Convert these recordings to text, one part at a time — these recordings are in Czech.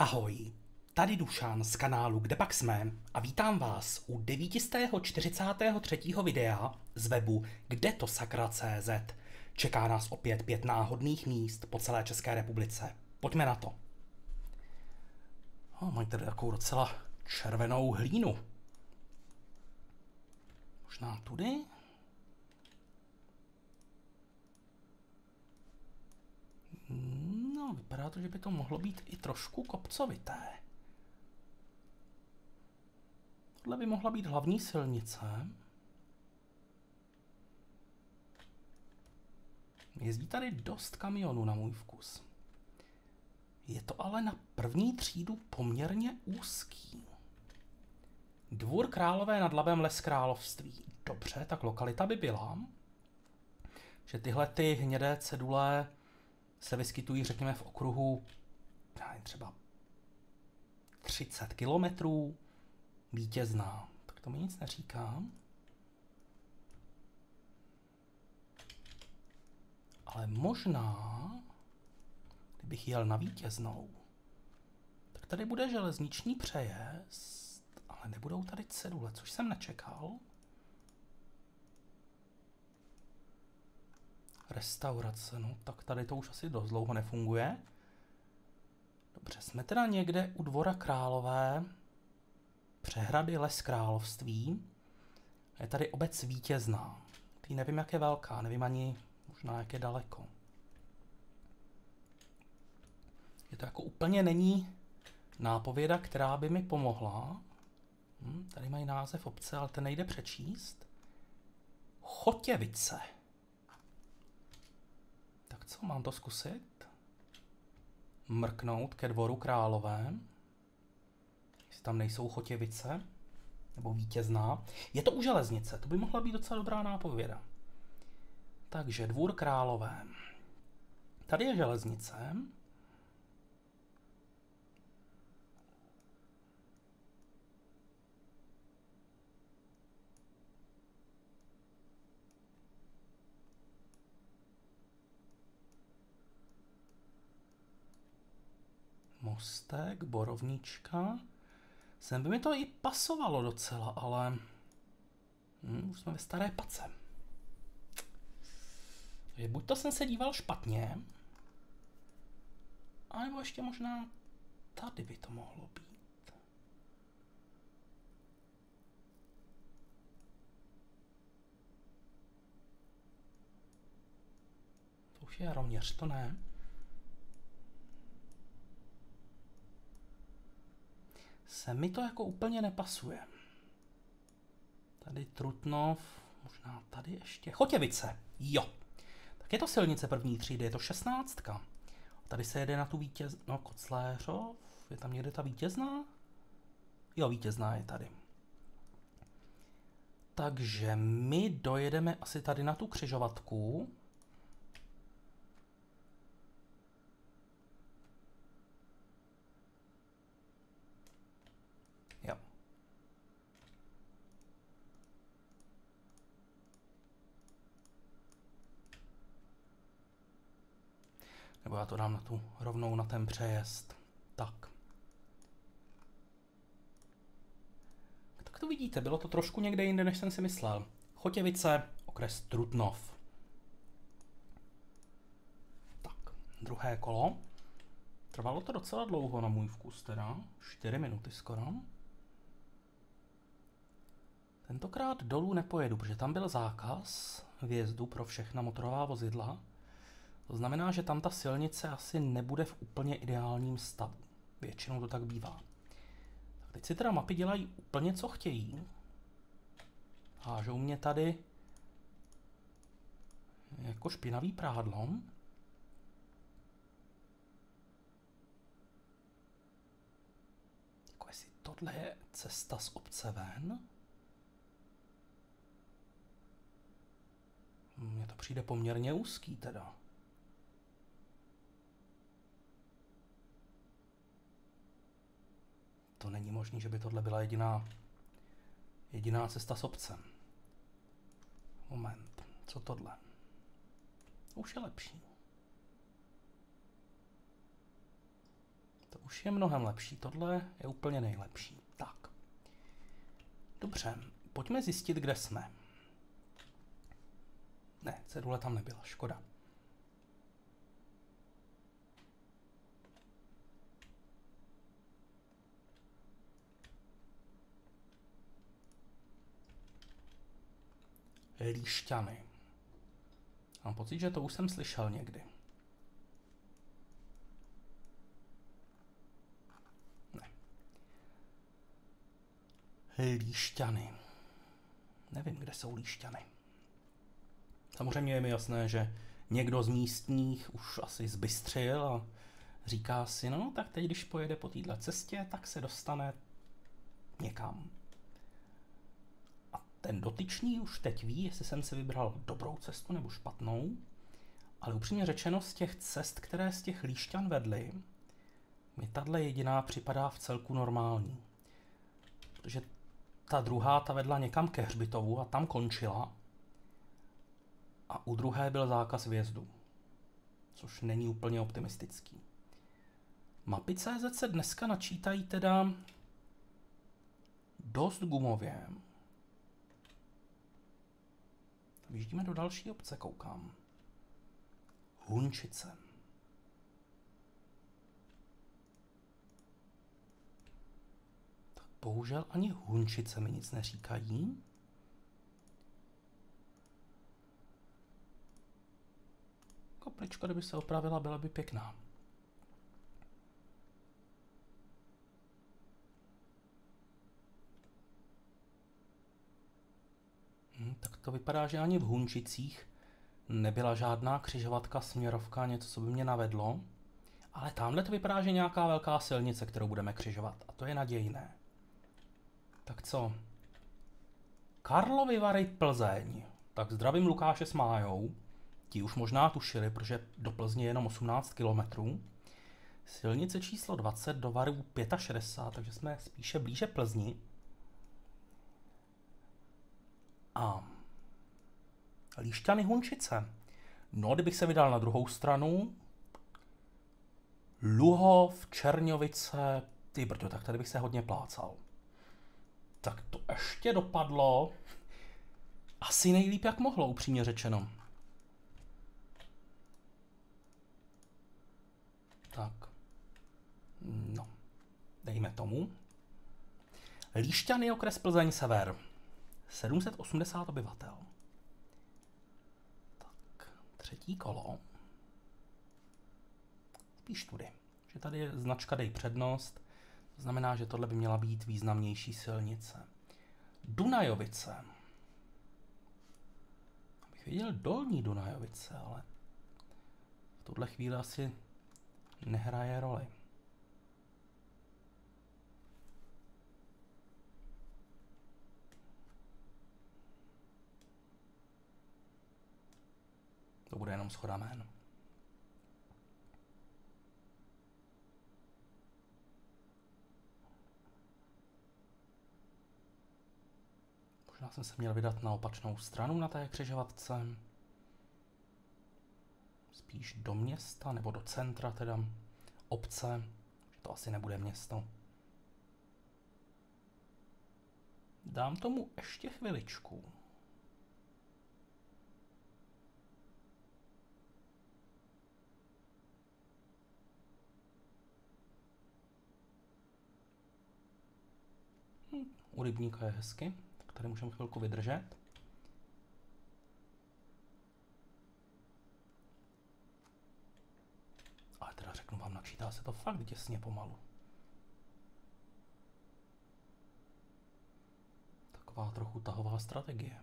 Ahoj, tady Dušan z kanálu Kde pak jsme a vítám vás u 943. videa z webu Kde to sakra CZ. Čeká nás opět pět náhodných míst po celé České republice. Pojďme na to. Oh, mají tady takovou docela červenou hlínu. Možná tudy? No, vypadá to, že by to mohlo být i trošku kopcovité. Tohle by mohla být hlavní silnice. Jezdí tady dost kamionů na můj vkus. Je to ale na první třídu poměrně úzký. Dvůr Králové nad Labem Les Království. Dobře, tak lokalita by byla, že tyhle ty hnědé cedule se vyskytují, řekněme, v okruhu třeba 30 kilometrů vítězná. Tak to mi nic neříká. Ale možná, kdybych jel na vítěznou, tak tady bude železniční přejezd, ale nebudou tady cedule, což jsem nečekal. Restaurace, no tak tady to už asi dost dlouho nefunguje. Dobře, jsme teda někde u dvora králové, přehrady Les království. Je tady obec vítězná. Tý nevím, jak je velká, nevím ani možná, jak je daleko. Je to jako úplně není nápověda, která by mi pomohla. Hm, tady mají název obce, ale ten nejde přečíst. Chotěvice. Co, mám to zkusit? Mrknout ke dvoru králové. Jestli tam nejsou Chotěvice. Nebo vítězná. Je to u železnice, to by mohla být docela dobrá nápověda. Takže dvůr králové. Tady je železnice. Mostek, borovnička. Sem by mi to i pasovalo docela, ale... Hm, už jsme ve staré pace. Takže buď to jsem se díval špatně, anebo ještě možná tady by to mohlo být. To už je rovněž, to ne. Se mi to jako úplně nepasuje. Tady Trutnov, možná tady ještě. Chotěvice, jo. Tak je to silnice první třídy, je to šestnáctka. Tady se jede na tu vítěz... No, Kocléřov, je tam někde ta vítězná? Jo, vítězná je tady. Takže my dojedeme asi tady na tu křižovatku. Jo. Nebo já to dám na tu rovnou na ten přejezd. Tak. Tak to vidíte, bylo to trošku někde jinde, než jsem si myslel. Chotěvice, okres Trutnov. Tak, druhé kolo. Trvalo to docela dlouho na můj vkus teda, 4 minuty skoro. Tentokrát dolů nepojedu, protože tam byl zákaz vjezdu pro všechna motorová vozidla. To znamená, že tam ta silnice asi nebude v úplně ideálním stavu. Většinou to tak bývá. Tak teď si teda mapy dělají úplně co chtějí. Hážou mě tady jako špinavý prádlo. Jako jestli tohle je cesta z obce ven. Mně to přijde poměrně úzký teda. To není možné, že by tohle byla jediná, jediná cesta s obcem. Moment, co tohle? Už je lepší. To už je mnohem lepší. Tohle je úplně nejlepší. Tak. Dobře, pojďme zjistit, kde jsme. Ne, cedule tam nebyla, škoda. Líšťany. Mám pocit, že to už jsem slyšel někdy. Ne. Líšťany. Nevím, kde jsou líšťany. Samozřejmě je mi jasné, že někdo z místních už asi zbystřil a říká si, no tak teď, když pojede po této cestě, tak se dostane někam. Ten dotyčný už teď ví, jestli jsem si vybral dobrou cestu nebo špatnou, ale upřímně řečeno z těch cest, které z těch líšťan vedly, mi tato jediná připadá v celku normální. Protože ta druhá, ta vedla někam ke hřbitovu a tam končila a u druhé byl zákaz vjezdu, což není úplně optimistický. Mapy CZ se dneska načítají teda dost gumově. Vyjíždíme do další obce, koukám. Hunčice. Tak bohužel ani Hunčice mi nic neříkají. Kaplička, kdyby se opravila, byla by pěkná. Hm, tak to vypadá, že ani v Hunčicích nebyla žádná křižovatka, směrovka, něco, co by mě navedlo. Ale tamhle to vypadá, že nějaká velká silnice, kterou budeme křižovat. A to je nadějné. Tak co? Karlovy Vary Plzeň. Tak zdravím Lukáše s Májou. Ti už možná tušili, protože do Plzně je jenom 18 kilometrů. Silnice číslo 20 do Varu 65, takže jsme spíše blíže Plzni. A Líšťany Hunčice. No, kdybych se vydal na druhou stranu, Luhov, Černovice, ty brdo, tak tady bych se hodně plácal. Tak to ještě dopadlo asi nejlíp, jak mohlo, upřímně řečeno. Tak. No. Dejme tomu. Líšťany okres Plzeň Sever. 780 obyvatel. Tak, třetí kolo. Spíš tudy. Že tady je značka dej přednost. To znamená, že tohle by měla být významnější silnice. Dunajovice. Abych viděl dolní Dunajovice, ale v tuhle chvíli asi nehraje roli. To bude jenom schoda jmén. Možná jsem se měl vydat na opačnou stranu na té křižovatce spíš do města nebo do centra teda obce, že to asi nebude město. Dám tomu ještě chviličku. Hm, u rybníka je hezky, tak tady můžeme chvilku vydržet. řeknu vám, načítá se to fakt těsně pomalu. Taková trochu tahová strategie.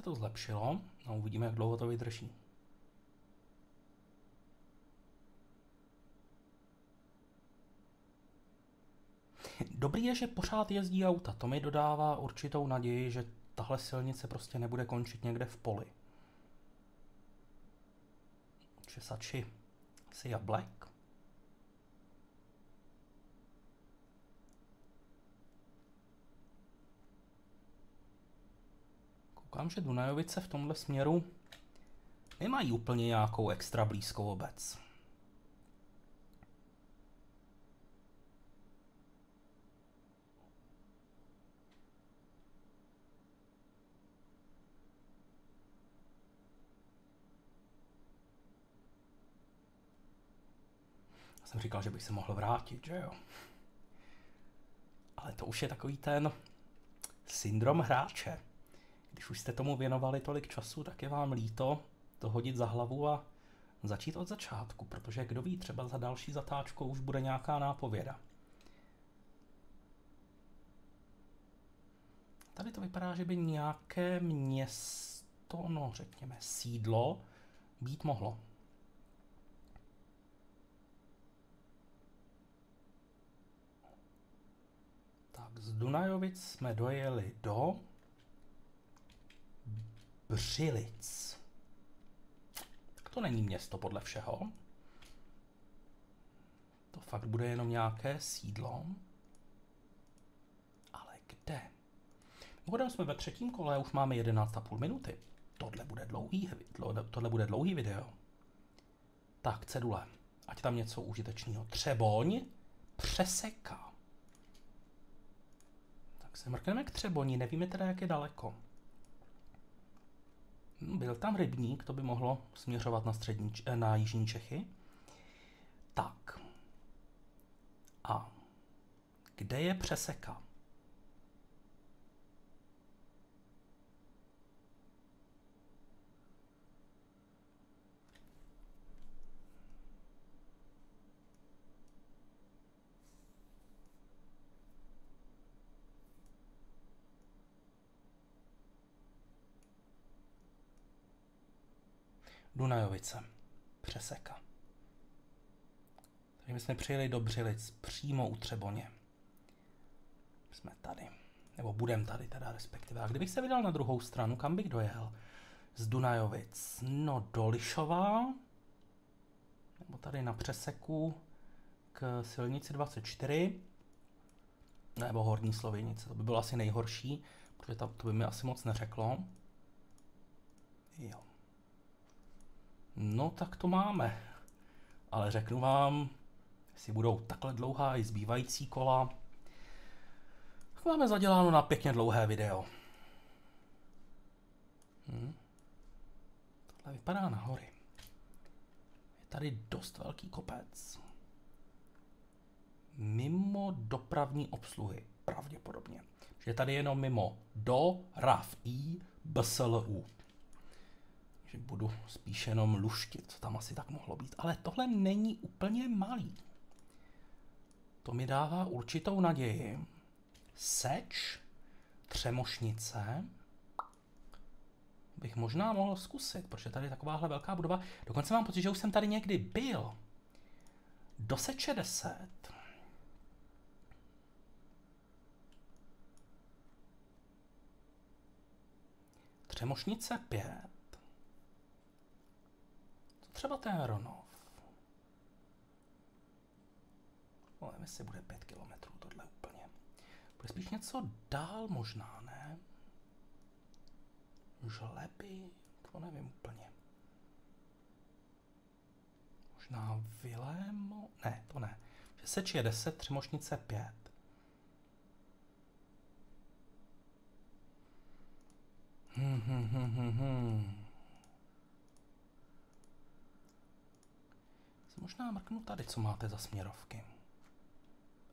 Se to zlepšilo a uvidíme, jak dlouho to vydrží. Dobrý je, že pořád jezdí auta. To mi dodává určitou naději, že tahle silnice prostě nebude končit někde v poli. Česači. Asi jablek. Koukám, že Dunajovice v tomhle směru nemají úplně nějakou extra blízkou obec. jsem říkal, že bych se mohl vrátit, že jo. Ale to už je takový ten syndrom hráče. Když už jste tomu věnovali tolik času, tak je vám líto to hodit za hlavu a začít od začátku, protože kdo ví, třeba za další zatáčkou už bude nějaká nápověda. Tady to vypadá, že by nějaké město, no řekněme sídlo, být mohlo. z Dunajovic jsme dojeli do Břilic. Tak to není město podle všeho. To fakt bude jenom nějaké sídlo. Ale kde? Mimochodem jsme ve třetím kole, už máme 11,5 minuty. Tohle bude dlouhý, tohle bude dlouhý video. Tak, cedule. Ať tam něco užitečného. Třeboň přeseká se mrkneme k Třeboni, nevíme teda, jak je daleko. Byl tam rybník, to by mohlo směřovat na, střední, eh, na jižní Čechy. Tak. A kde je přeseka? Dunajovice. Přeseka. Takže my jsme přijeli do Břilic, přímo u Třeboně. Jsme tady. Nebo budem tady teda respektive. A kdybych se vydal na druhou stranu, kam bych dojel? Z Dunajovic. No do Lišova. Nebo tady na přeseku k silnici 24. Nebo Horní Slověnice. To by bylo asi nejhorší, protože to, to by mi asi moc neřeklo. Jo. No tak to máme. Ale řeknu vám, jestli budou takhle dlouhá i zbývající kola, tak máme zaděláno na pěkně dlouhé video. Hm. Tohle vypadá na hory. Je tady dost velký kopec. Mimo dopravní obsluhy, pravděpodobně. Že tady jenom mimo do, RAF, I, BSLU že budu spíš jenom luštit, co tam asi tak mohlo být. Ale tohle není úplně malý. To mi dává určitou naději. Seč, třemošnice, bych možná mohl zkusit, protože tady je takováhle velká budova. Dokonce mám pocit, že už jsem tady někdy byl. Do Seče 10. Třemošnice 5 třeba ten Ronov. Ale jestli bude 5 kilometrů tohle úplně. Bude spíš něco dál možná, ne? Žleby? To nevím úplně. Možná Vilemo? Ne, to ne. Seč je 10, Třemošnice 5. Hmm, hmm, hmm, hmm, hmm. Možná mrknu tady, co máte za směrovky.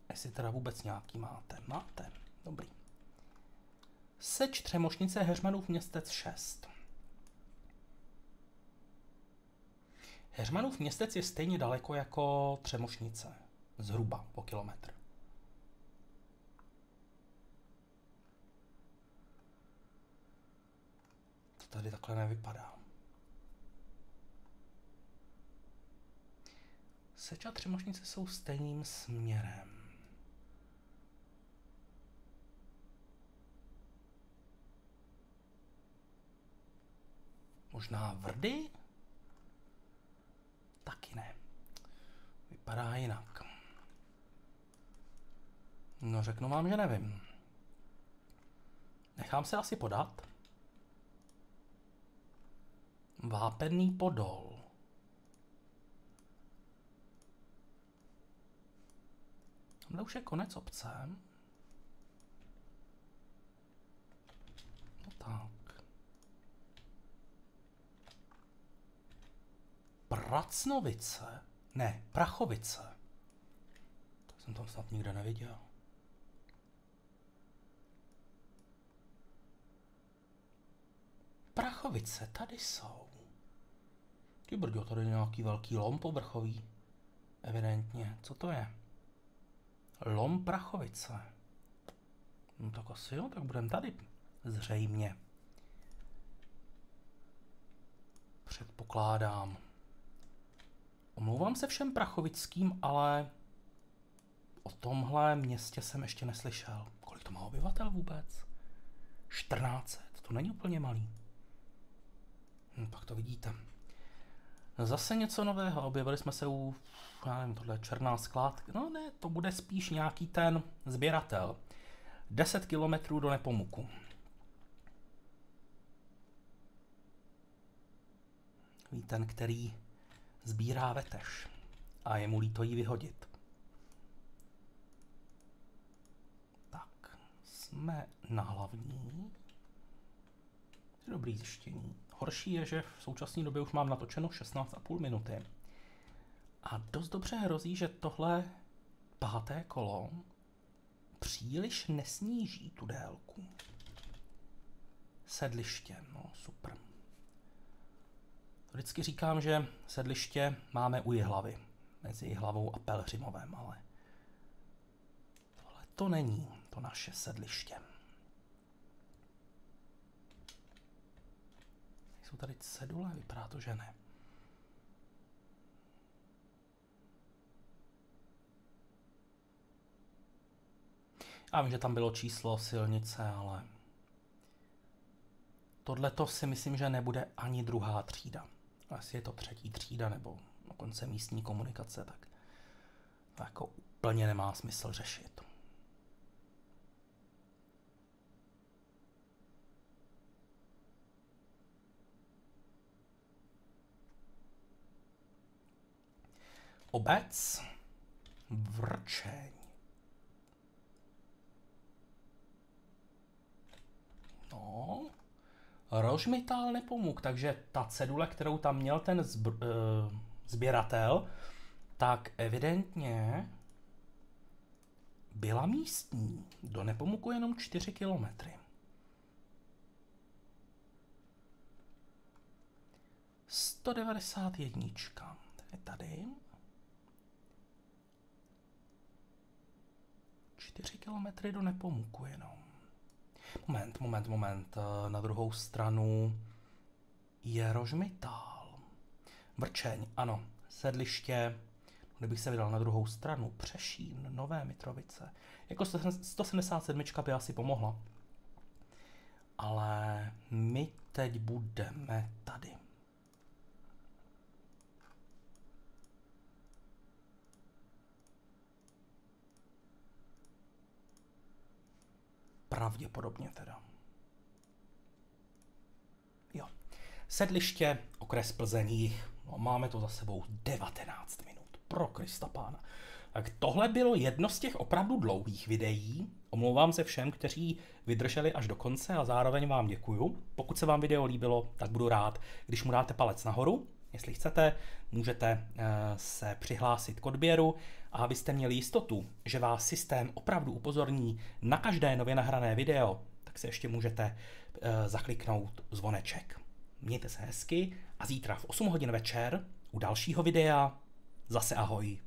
Jestli teda vůbec nějaký máte. Máte. Dobrý. Seč Třemošnice Heřmanův městec 6. Heřmanův městec je stejně daleko jako Třemošnice. Zhruba po kilometr. To tady takhle nevypadá. Seč a Třemošnice jsou stejným směrem. Možná Vrdy? Taky ne. Vypadá jinak. No řeknu vám, že nevím. Nechám se asi podat. Vápenný podol. Tamhle už je konec obce. No tak. Pracnovice. Ne, Prachovice. To jsem tam snad nikde neviděl. Prachovice, tady jsou. Ty brďo, tady je nějaký velký lom povrchový. Evidentně. Co to je? Lom Prachovice. No tak asi jo, tak budeme tady. Zřejmě. Předpokládám. Omlouvám se všem prachovickým, ale o tomhle městě jsem ještě neslyšel. Kolik to má obyvatel vůbec? 14. To není úplně malý. Hm, pak to vidíte. Zase něco nového. Objevili jsme se u, já nevím, tohle černá skládka. No ne, to bude spíš nějaký ten sběratel. 10 kilometrů do Nepomuku. Ten, který sbírá vetež a je mu líto jí vyhodit. Tak, jsme na hlavní. Dobrý zjištění. Horší je, že v současné době už mám natočeno 16,5 minuty. A dost dobře hrozí, že tohle páté kolo příliš nesníží tu délku. Sedliště, no super. Vždycky říkám, že sedliště máme u hlavy, mezi hlavou a Pelhřimovem, ale tohle to není to naše sedliště. Jsou tady cedule? Vypadá to, že ne. Já vím, že tam bylo číslo silnice, ale tohle to si myslím, že nebude ani druhá třída. Asi je to třetí třída nebo dokonce místní komunikace, tak to jako úplně nemá smysl řešit. Obec Vrčeň. No, Rožmitál nepomůk, takže ta cedule, kterou tam měl ten zbr, uh, sběratel, tak evidentně byla místní. Do Nepomuku jenom 4 kilometry. Jednička. Je tady. 4 kilometry do Nepomuku jenom. Moment, moment, moment. Eh, na druhou stranu je Rožmitál. Vrčeň, ano. Sedliště, kdybych se vydal na druhou stranu, Přešín, Nové Mitrovice. Jako 177 by asi pomohla. Ale my teď budeme tady. Pravděpodobně teda. Jo. Sedliště, okres Plzeň No, máme to za sebou 19 minut. Pro Krista pána. Tak tohle bylo jedno z těch opravdu dlouhých videí. Omlouvám se všem, kteří vydrželi až do konce a zároveň vám děkuju. Pokud se vám video líbilo, tak budu rád, když mu dáte palec nahoru. Jestli chcete, můžete eh, se přihlásit k odběru a abyste měli jistotu, že vás systém opravdu upozorní na každé nově nahrané video, tak se ještě můžete e, zakliknout zvoneček. Mějte se hezky a zítra v 8 hodin večer u dalšího videa zase ahoj.